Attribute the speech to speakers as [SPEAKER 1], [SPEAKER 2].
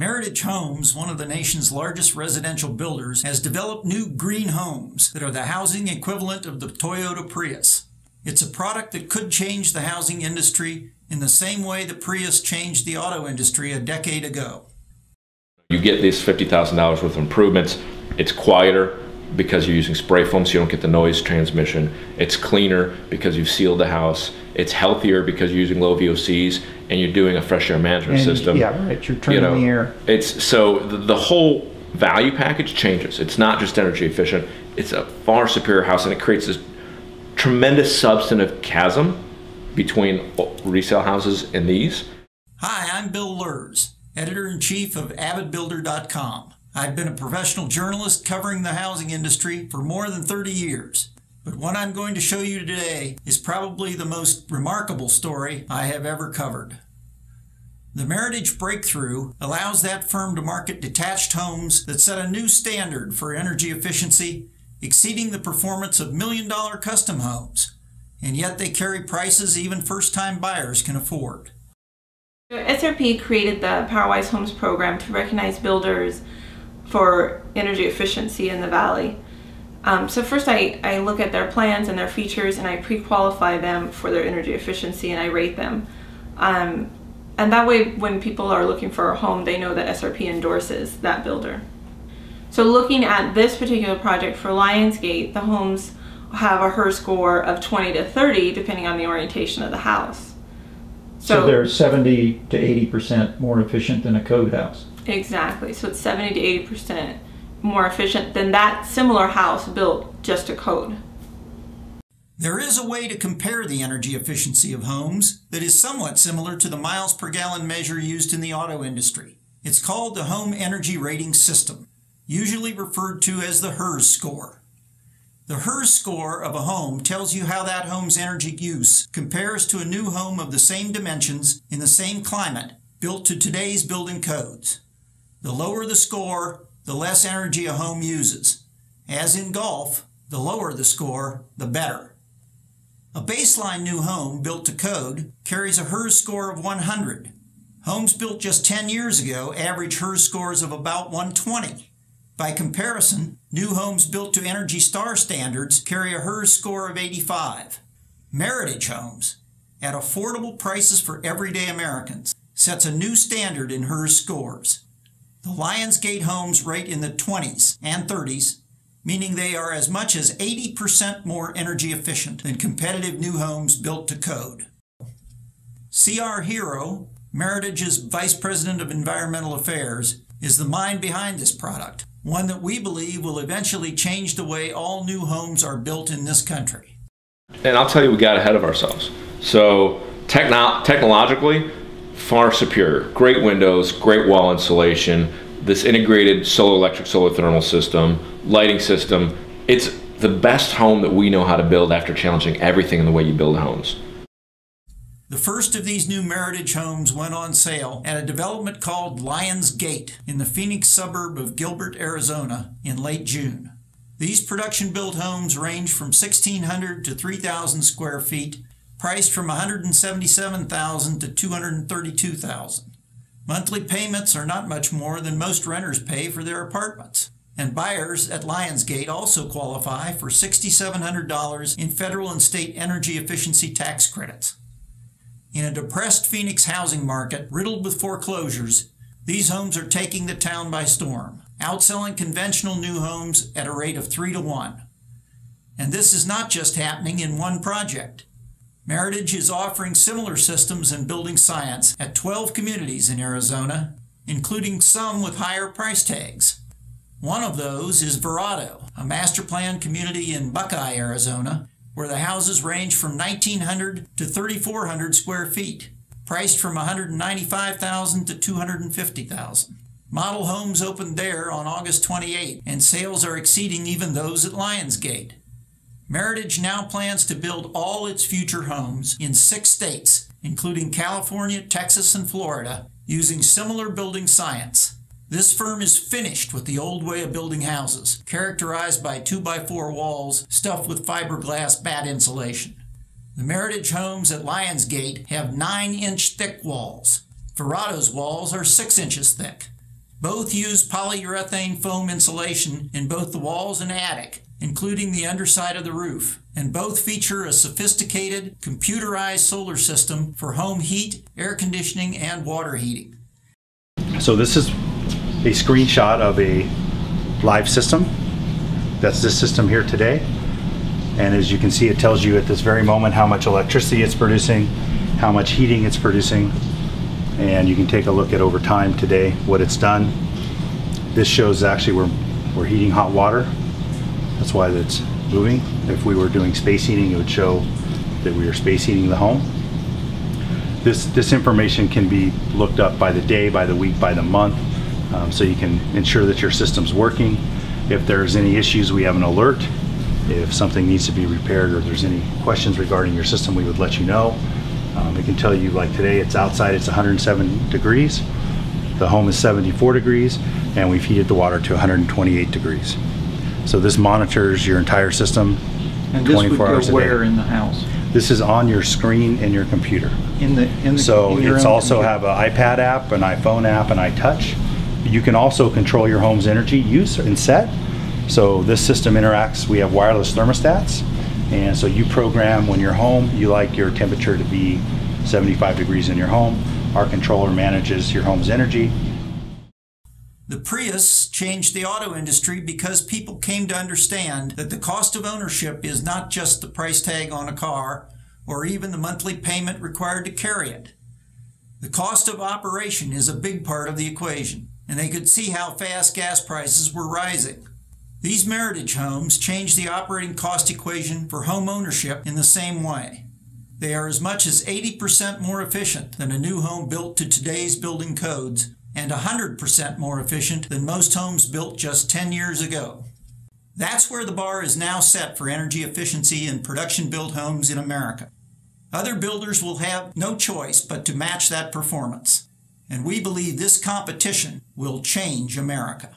[SPEAKER 1] Meritage Homes, one of the nation's largest residential builders, has developed new green homes that are the housing equivalent of the Toyota Prius. It's a product that could change the housing industry in the same way the Prius changed the auto industry a decade ago.
[SPEAKER 2] You get these $50,000 worth of improvements. It's quieter because you're using spray foam so you don't get the noise transmission. It's cleaner because you've sealed the house. It's healthier because you're using low VOCs and you're doing a fresh air management
[SPEAKER 3] And,
[SPEAKER 2] system.
[SPEAKER 3] Yeah, right, you're turning the air.
[SPEAKER 2] It's so the, the whole value package changes. It's not just energy efficient. It's a far superior house and it creates this tremendous substantive chasm between resale houses and these.
[SPEAKER 1] Hi, I'm Bill Lurz, editor in chief of AvidBuilder.com. I've been a professional journalist covering the housing industry for more than 30 years. But what I'm going to show you today is probably the most remarkable story I have ever covered. The Meritage Breakthrough allows that firm to market detached homes that set a new standard for energy efficiency, exceeding the performance of million dollar custom homes. And yet they carry prices even first time buyers can afford.
[SPEAKER 4] SRP created the PowerWise Homes program to recognize builders for energy efficiency in the valley. Um, so first I, I look at their plans and their features and I pre-qualify them for their energy efficiency and I rate them. Um, and that way when people are looking for a home they know that SRP endorses that builder. So looking at this particular project for Lionsgate, the homes have a HERS score of 20 to 30 depending on the orientation of the house.
[SPEAKER 3] So they're 70 to 80% more efficient than a code house.
[SPEAKER 4] Exactly. So it's 70 to 80 percent more efficient than that similar house built just to code.
[SPEAKER 1] There is a way to compare the energy efficiency of homes that is somewhat similar to the miles per gallon measure used in the auto industry. It's called the Home Energy Rating System, usually referred to as the HERS score. The HERS score of a home tells you how that home's energy use compares to a new home of the same dimensions in the same climate built to today's building codes. The lower the score, the less energy a home uses. As in golf, the lower the score, the better. A baseline new home built to code carries a HERS score of 100. Homes built just 10 years ago average HERS scores of about 120. By comparison, new homes built to Energy Star standards carry a HERS score of 85. Meritage Homes, at affordable prices for everyday Americans, sets a new standard in HERS scores. The Lionsgate homes rate in the 20s and 30s, meaning they are as much as 80% more energy efficient than competitive new homes built to code. CR Herro, Meritage's Vice President of Environmental Affairs, is the mind behind this product, one that we believe will eventually change the way all new homes are built in this country.
[SPEAKER 2] And I'll tell you, we got ahead of ourselves. So, techno- technologically, far superior. Great windows, great wall insulation, this integrated solar electric solar thermal system, lighting system. It's the best home that we know how to build after challenging everything in the way you build homes.
[SPEAKER 1] The first of these new Meritage homes went on sale at a development called Lions Gate in the Phoenix suburb of Gilbert, Arizona in late June. These production built homes range from 1,600 to 3,000 square feet, priced from 177,000 to 232,000. Monthly payments are not much more than most renters pay for their apartments. And buyers at Lionsgate also qualify for $6,700 in federal and state energy efficiency tax credits. In a depressed Phoenix housing market riddled with foreclosures, these homes are taking the town by storm, outselling conventional new homes at a rate of 3 to 1. And this is not just happening in one project. Meritage is offering similar systems in building science at 12 communities in Arizona, including some with higher price tags. One of those is Verrado, a master plan community in Buckeye, Arizona, where the houses range from 1,900 to 3,400 square feet, priced from 195,000 to 250,000. Model homes opened there on August 28, and sales are exceeding even those at Lionsgate. Meritage now plans to build all its future homes in six states, including California, Texas, and Florida, using similar building science. This firm is finished with the old way of building houses, characterized by 2x4 walls stuffed with fiberglass bat insulation. The Meritage homes at Lionsgate have 9 inch thick walls. Verrado's walls are 6 inches thick. Both use polyurethane foam insulation in both the walls and attic, including the underside of the roof, and both feature a sophisticated, computerized solar system for home heat, air conditioning, and water heating.
[SPEAKER 5] So this is a screenshot of a live system. That's this system here today. And as you can see, it tells you at this very moment how much electricity it's producing, how much heating it's producing, and you can take a look at over time today what it's done. This shows actually we're, we're heating hot water. That's why it's moving. If we were doing space heating, it would show that we are space heating the home. This, this information can be looked up by the day, by the week, by the month, um, so you can ensure that your system's working. If there's any issues, we have an alert. If something needs to be repaired or there's any questions regarding your system, we would let you know. Um, it can tell you like today, it's outside, it's 107 degrees. The home is 74 degrees, and we've heated the water to 128 degrees. So this monitors your entire system
[SPEAKER 3] And this would
[SPEAKER 5] 24
[SPEAKER 3] go
[SPEAKER 5] hours a
[SPEAKER 3] where
[SPEAKER 5] day.
[SPEAKER 3] in the house?
[SPEAKER 5] This is on your screen in your computer.
[SPEAKER 3] In the, in the.
[SPEAKER 5] So
[SPEAKER 3] in your
[SPEAKER 5] it's
[SPEAKER 3] own
[SPEAKER 5] also
[SPEAKER 3] computer?
[SPEAKER 5] have an iPad app, an iPhone app, an iTouch. You can also control your home's energy use and set. So this system interacts, we have wireless thermostats. And so you program when you're home, you like your temperature to be 75 degrees in your home. Our controller manages your home's energy.
[SPEAKER 1] The Prius changed the auto industry because people came to understand that the cost of ownership is not just the price tag on a car or even the monthly payment required to carry it. The cost of operation is a big part of the equation, and they could see how fast gas prices were rising. These Meritage homes change the operating cost equation for home ownership in the same way. They are as much as 80% more efficient than a new home built to today's building codes and 100% more efficient than most homes built just 10 years ago. That's where the bar is now set for energy efficiency in production built homes in America. Other builders will have no choice but to match that performance. And we believe this competition will change America.